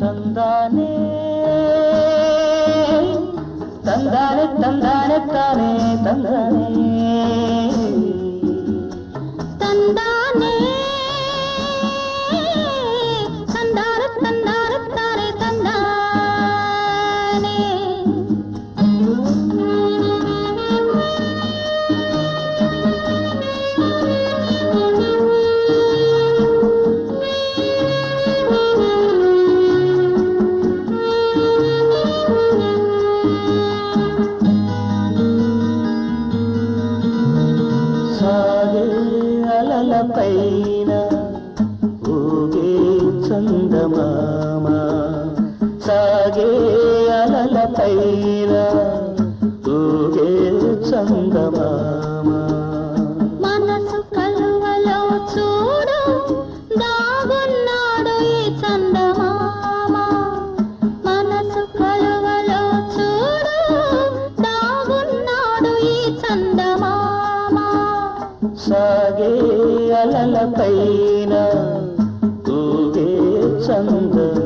తందానే తందానే తందానే తానే చందమామ సాగే అలల పైన ఊగే చందమా. చందమామ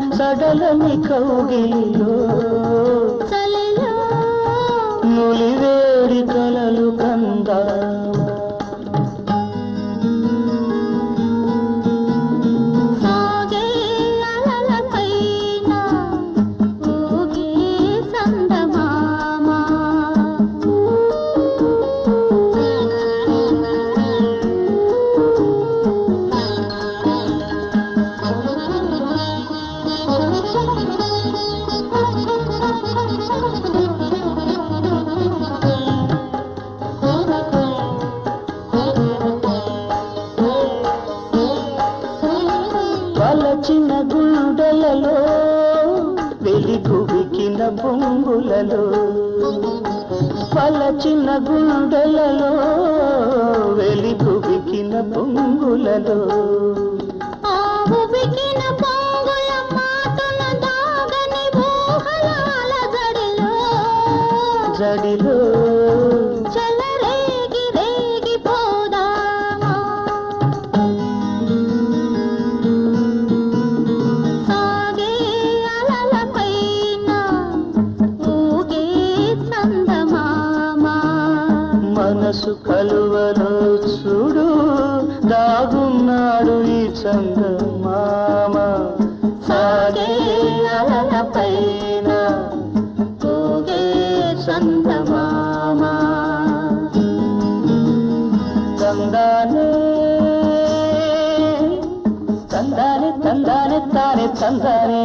సడలని కౌగిలిలో. వలచిన గుండెలలో బొంగులలో గుండెలలో వెలిగుబికిన బొంగులలో. బిగిన పొంగుల మాటున దాగని ఊహలాల జడిలో మనసు కలువను చూడు దాగున్నాడు ఈ చందమామ. సాగే అలల పైన ఊగే చందమామ. తందానే తందానే తందానే తానే తందానే